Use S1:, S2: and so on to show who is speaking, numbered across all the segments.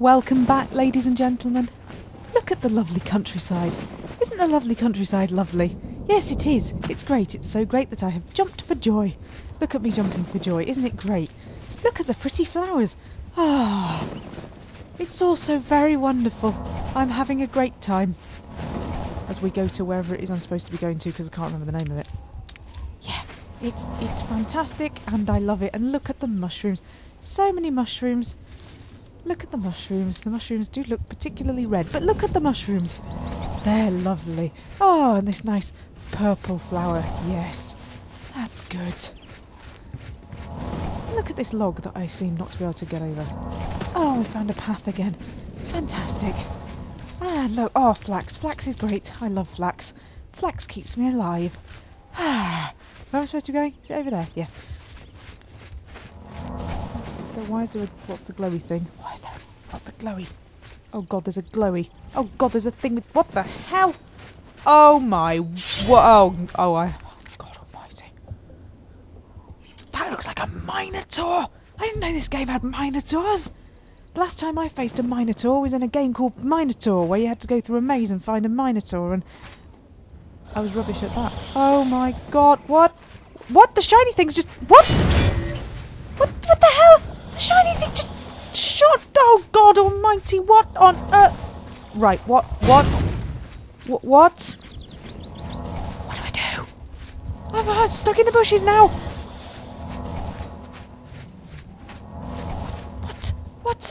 S1: Welcome back, ladies and gentlemen. Look at the lovely countryside. Isn't the lovely countryside lovely? Yes, it is. It's great. It's so great that I have jumped for joy. Look at me jumping for joy. Isn't it great? Look at the pretty flowers. Ah, it's all so very wonderful. I'm having a great time. As we go to wherever it is I'm supposed to be going to because I can't remember the name of it. Yeah, it's it's fantastic and I love it. And look at the mushrooms. So many mushrooms. Look at the mushrooms. The mushrooms do look particularly red, but look at the mushrooms. They're lovely. Oh, and this nice purple flower. Yes, that's good. Look at this log that I seem not to be able to get over. Oh, we found a path again. Fantastic. Ah, look. Oh, flax. Flax is great. I love flax. Flax keeps me alive. Ah, where am I supposed to be going? Is it over there? Yeah. Why is there a, what's the glowy thing? Why is there a, what's the glowy? Oh god, there's a glowy. Oh god, there's a thing with, what the hell? Oh my, whoa, oh oh I, oh god almighty. That looks like a minotaur. I didn't know this game had minotaurs. The last time I faced a minotaur was in a game called Minotaur, where you had to go through a maze and find a minotaur, and I was rubbish at that. Oh my god, what? What? The shiny thing's just, what? What, what the hell? The shiny thing just shot. Oh God Almighty! What on earth? Right. What? What? What? What? What do I do? I'm, I'm stuck in the bushes now. What? What?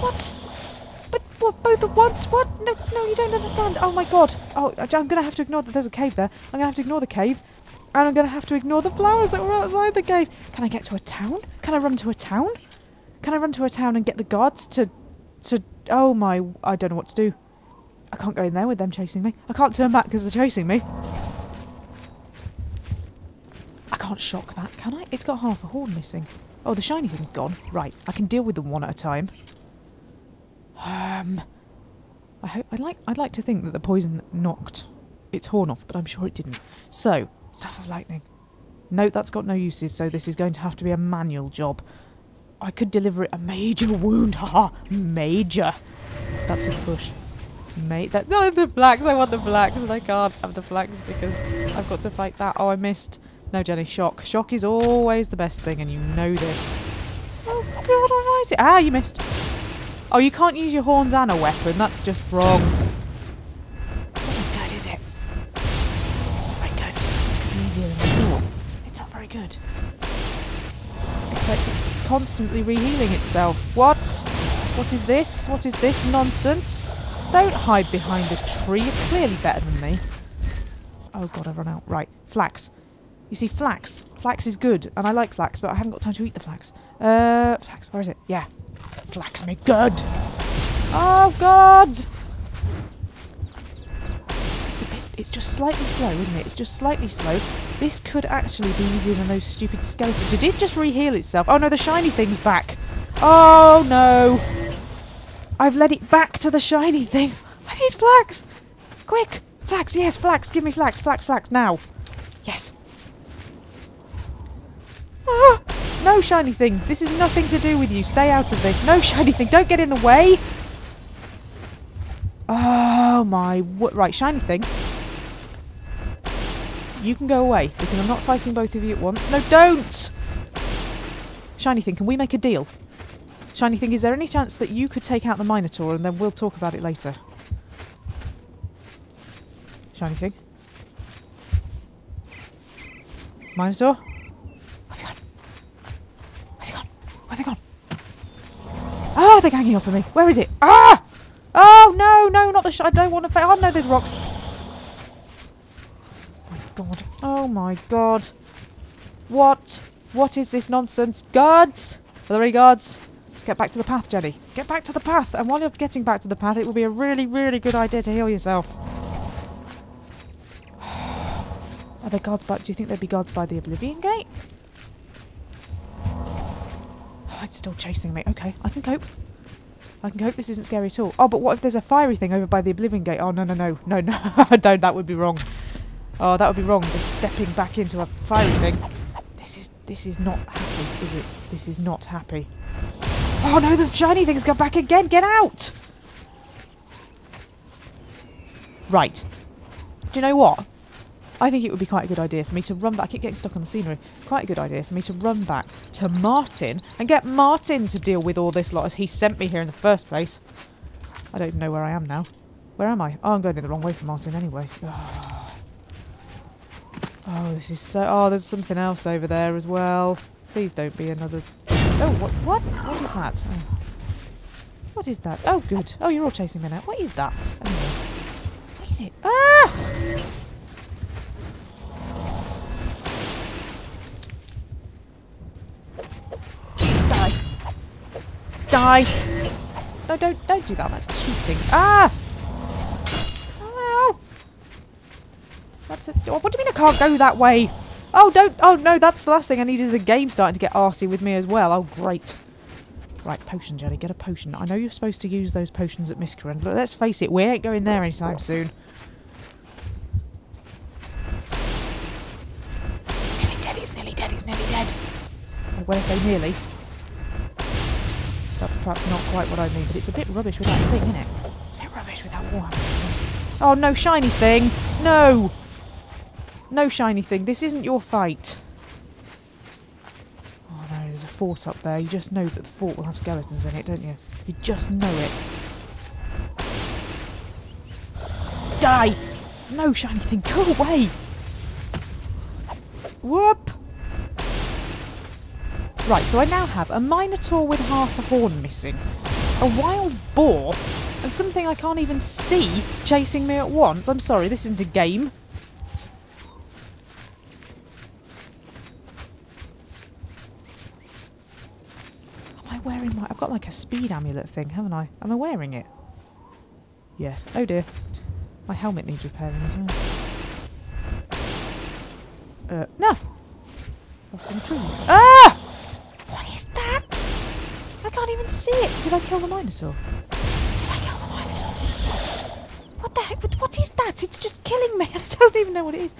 S1: What? But what? Both at once? What? No, no, you don't understand. Oh my God! Oh, I'm gonna have to ignore that. There's a cave there. I'm gonna have to ignore the cave. And I'm going to have to ignore the flowers that were outside the cave. Can I get to a town? Can I run to a town? Can I run to a town and get the guards to... to... Oh my... I don't know what to do. I can't go in there with them chasing me. I can't turn back because they're chasing me. I can't shock that, can I? It's got half a horn missing. Oh, the shiny thing's gone. Right, I can deal with them one at a time. Um... I hope... I'd like, I'd like to think that the poison knocked its horn off, but I'm sure it didn't. So, Staff of Lightning. Note that's got no uses, so this is going to have to be a manual job. I could deliver it a major wound. Haha, major. That's a push. Mate, that no, the blacks. I want the blacks, and I can't have the blacks because I've got to fight that. Oh, I missed. No, Jenny, shock. Shock is always the best thing, and you know this. Oh God Almighty! Ah, you missed. Oh, you can't use your horns and a weapon. That's just wrong. Constantly rehealing itself. What? What is this? What is this nonsense? Don't hide behind a tree. You're clearly better than me. Oh god, I've run out. Right, flax. You see, flax. Flax is good, and I like flax, but I haven't got time to eat the flax. Uh, flax, where is it? Yeah. Flax me good. Oh god! It's a bit, it's just slightly slow, isn't it? It's just slightly slow. This could actually be easier than those stupid skeletons. Did it just reheal itself? Oh no, the shiny thing's back. Oh no. I've led it back to the shiny thing. I need flax. Quick. Flax, yes, flax. Give me flax, flax, flax, now. Yes. Ah, no, shiny thing. This is nothing to do with you. Stay out of this. No, shiny thing. Don't get in the way. Oh my... Right, shiny thing. You can go away, because I'm not fighting both of you at once. No, don't! Shiny Thing, can we make a deal? Shiny Thing, is there any chance that you could take out the Minotaur and then we'll talk about it later? Shiny Thing? Minotaur? Where's he gone? Where's he gone? Where's he gone? Ah, they're ganging up on me. Where is it? Ah! Oh, no, no, not the I don't want to- Oh, no, there's rocks god. Oh my god. What? What is this nonsense? Guards! Are there any guards? Get back to the path, Jenny. Get back to the path! And while you're getting back to the path, it would be a really, really good idea to heal yourself. Are there guards by... Do you think there'd be guards by the Oblivion Gate? Oh, it's still chasing me. Okay, I can cope. I can cope. This isn't scary at all. Oh, but what if there's a fiery thing over by the Oblivion Gate? Oh, no, no, no. No, no. don't. That would be wrong. Oh, that would be wrong, just stepping back into a fiery thing. This is this is not happy, is it? This is not happy. Oh no, the shiny thing's come back again. Get out! Right. Do you know what? I think it would be quite a good idea for me to run back. I keep getting stuck on the scenery. Quite a good idea for me to run back to Martin and get Martin to deal with all this lot as he sent me here in the first place. I don't even know where I am now. Where am I? Oh, I'm going in the wrong way for Martin anyway. Oh. Oh, this is so... Oh, there's something else over there as well. Please don't be another... Oh, what? What? What is that? Oh. What is that? Oh, good. Oh, you're all chasing me now. What is that? Anyway. What is it? Ah! Die. Die. No, don't, don't do that. That's cheating. Ah! That's. Oh, what do you mean I can't go that way? Oh, don't. Oh, no, that's the last thing I needed. The game starting to get arsey with me as well. Oh, great. Right, potion, Jelly. Get a potion. I know you're supposed to use those potions at Miscarcand, but let's face it, we ain't going there anytime soon. It's nearly dead. It's nearly dead. It's nearly dead. Oh, I say nearly, that's perhaps not quite what I mean, but it's a bit rubbish with that thing, isn't it? A bit rubbish with that one. Oh, no shiny thing! No! No shiny thing. This isn't your fight. Oh no, there's a fort up there. You just know that the fort will have skeletons in it, don't you? You just know it. Die! No shiny thing. Go away! Whoop! Right, so I now have a Minotaur with half a horn missing, a wild boar, and something I can't even see chasing me at once. I'm sorry, this isn't a game. Am I. I've got like a speed amulet thing, haven't I? Am I wearing it? Yes. Oh dear. My helmet needs repairing as well. Uh, no! Lost in the trees. Ah! What is that? I can't even see it. Did I kill the Minotaur? Did I kill the Minotaur? Is it dead? What the heck? What is that? It's just killing me. I don't even know what it is.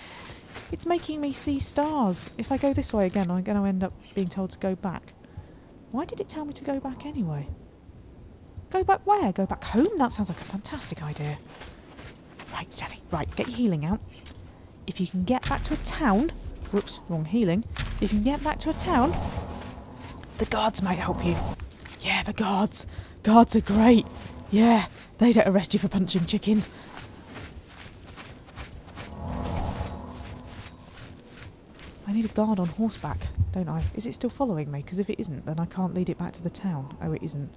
S1: It's making me see stars. If I go this way again, I'm going to end up being told to go back. Why did it tell me to go back anyway? Go back where? Go back home? That sounds like a fantastic idea. Right, Jenny. Right, get your healing out. If you can get back to a town... Whoops, wrong healing. If you can get back to a town, the guards might help you. Yeah, the guards. Guards are great. Yeah, they don't arrest you for punching chickens. I need a guard on horseback, don't I? Is it still following me? Because if it isn't, then I can't lead it back to the town. Oh, it isn't.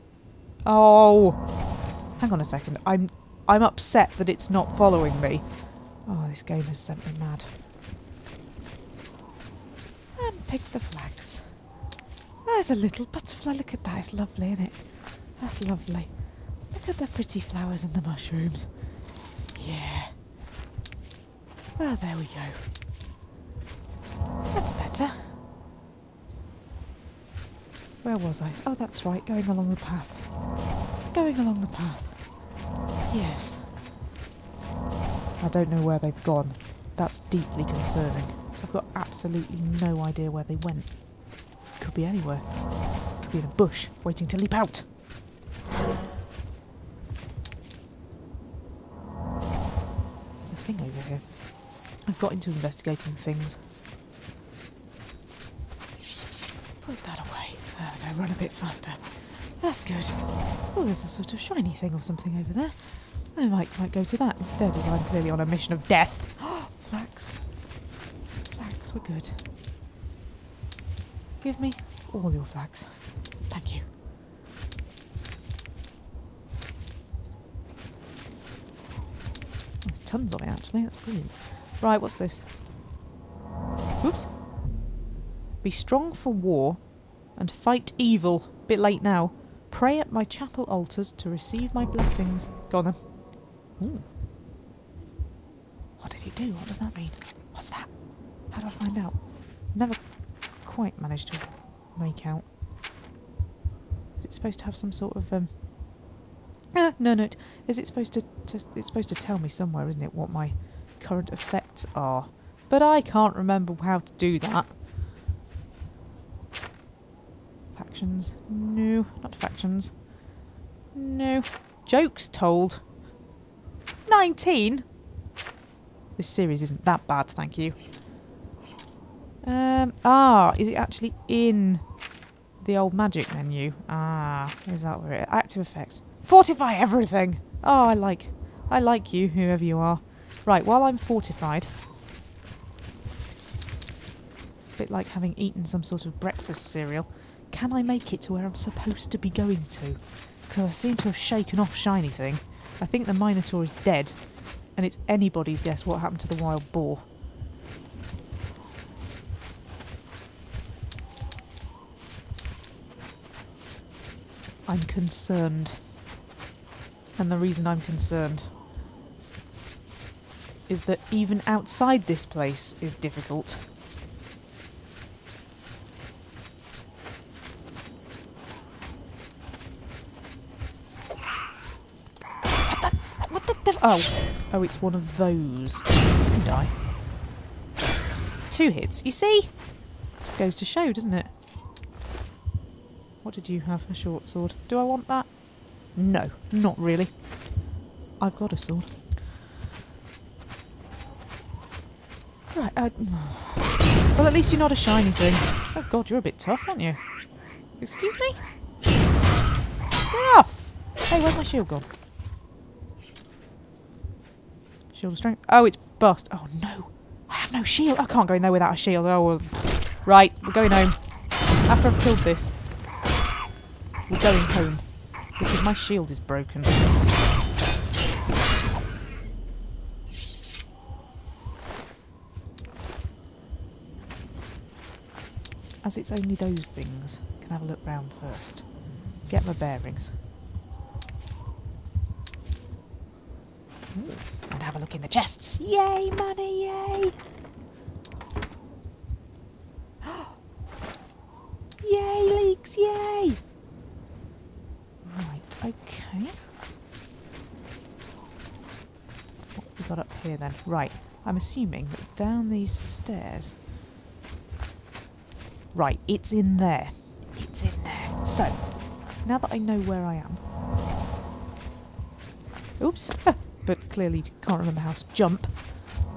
S1: Oh! Hang on a second. I'm I'm upset that it's not following me. Oh, this game has sent me mad. And pick the flax. There's a little butterfly. Look at that. It's lovely, isn't it? That's lovely. Look at the pretty flowers and the mushrooms. Yeah. Well, there we go. That's better. Where was I? Oh, that's right. Going along the path. Going along the path. Yes. I don't know where they've gone. That's deeply concerning. I've got absolutely no idea where they went. Could be anywhere. Could be in a bush, waiting to leap out. There's a thing over here. I've got into investigating things. Put that away. There we go, run a bit faster. That's good. Oh, there's a sort of shiny thing or something over there. I might might go to that instead, as I'm clearly on a mission of death. Flax. Flax, we're good. Give me all your flax. Thank you. There's tons of it actually, that's brilliant. Right, what's this? Oops. Be strong for war and fight evil. Bit late now. Pray at my chapel altars to receive my blessings. Go on then. Ooh. What did he do? What does that mean? What's that? How do I find out? Never quite managed to make out. Is it supposed to have some sort of um? Ah, no, no. Is it supposed to, to? It's supposed to tell me somewhere, isn't it? What my current effects are. But I can't remember how to do that. Factions. No, not factions. No. Jokes told. 19? This series isn't that bad, thank you. Um, ah, is it actually in the old magic menu? Ah, is that where it Active effects. Fortify everything! Oh, I like, I like you, whoever you are. Right, while I'm fortified, a bit like having eaten some sort of breakfast cereal, can I make it to where I'm supposed to be going to? Because I seem to have shaken off Shiny Thing. I think the Minotaur is dead, and it's anybody's guess what happened to the wild boar. I'm concerned. And the reason I'm concerned is that even outside this place is difficult. What the? Diff- oh, oh, it's one of those. You die. Two hits. You see? This goes to show, doesn't it? What did you have? A short sword. Do I want that? No, not really. I've got a sword. Right, uh, well at least you're not a shiny thing. Oh god, you're a bit tough, aren't you? Excuse me? Get off! Hey, where's my shield gone? Shield of strength. Oh, it's bust. Oh no. I have no shield. I can't go in there without a shield. Oh, well. Right, we're going home. After I've killed this. We're going home. Because my shield is broken. As it's only those things, can have a look round first. Get my bearings. Ooh, and have a look in the chests. Yay, money, yay! yay, leeks, yay! Right, okay. What have we got up here then? Right, I'm assuming that down these stairs. Right, it's in there. It's in there. So, now that I know where I am. Oops. but clearly can't remember how to jump.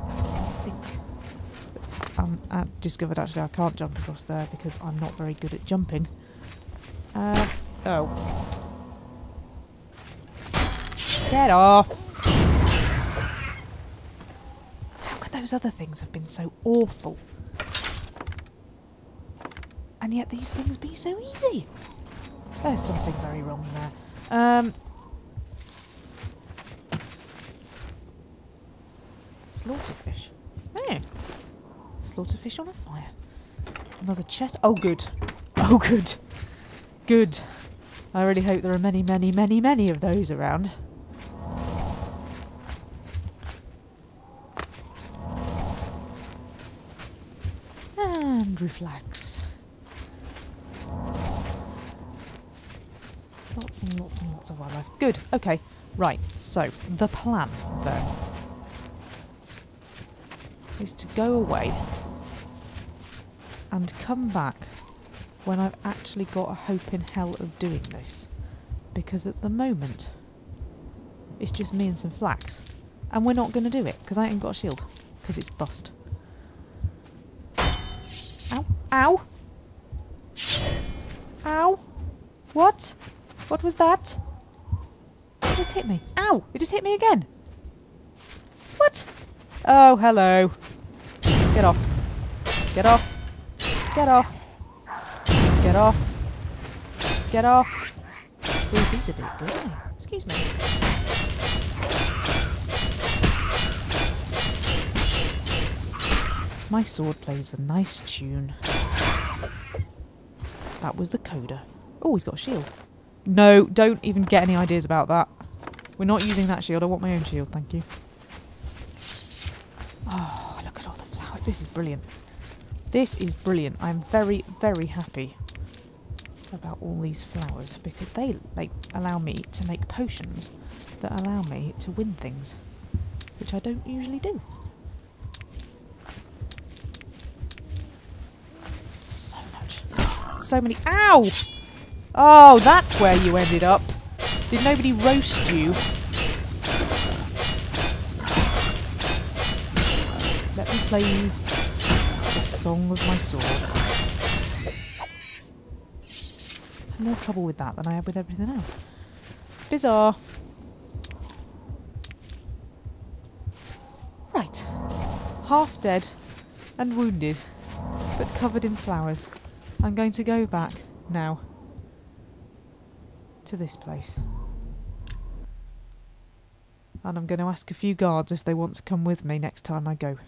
S1: I think. Um, I discovered actually I can't jump across there because I'm not very good at jumping. Uh, oh. Get off! How could those other things have been so awful? And yet these things be so easy. There's something very wrong there. Um, slaughterfish. Oh. Slaughterfish on a fire. Another chest. Oh, good. Oh, good. Good. I really hope there are many, many, many, many of those around. And reflex. Lots and lots and lots of wildlife. Good. Okay. Right. So the plan then is to go away and come back when I've actually got a hope in hell of doing this. Because at the moment, it's just me and some flax. And we're not going to do it because I ain't got a shield. Because it's bust. Ow. Ow. Ow. What? What was that? It just hit me. Ow! It just hit me again. What? Oh, hello. Get off. Get off. Get off. Get off. Get off. Ooh, are a bit good. Excuse me. My sword plays a nice tune. That was the coda. Oh, he's got a shield. No, don't even get any ideas about that. We're not using that shield. I want my own shield, thank you. Oh, This is brilliant. This is brilliant. I'm very, very happy about all these flowers because they like allow me to make potions that allow me to win things, which I don't usually do. So much. So many. Ow! Oh, that's where you ended up. Did nobody roast you? Play you the song of my sword. More trouble with that than I had with everything else. Bizarre. Right. Half dead and wounded, but covered in flowers. I'm going to go back now to this place. And I'm going to ask a few guards if they want to come with me next time I go.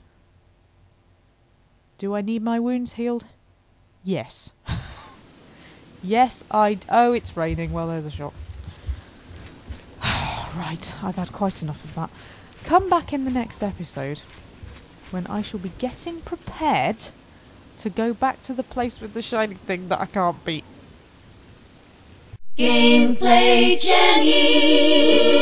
S1: Do I need my wounds healed? Yes. yes, I. Oh, it's raining. Well, there's a shot. right, I've had quite enough of that. Come back in the next episode when I shall be getting prepared to go back to the place with the shining thing that I can't beat.
S2: Gameplay Jenny.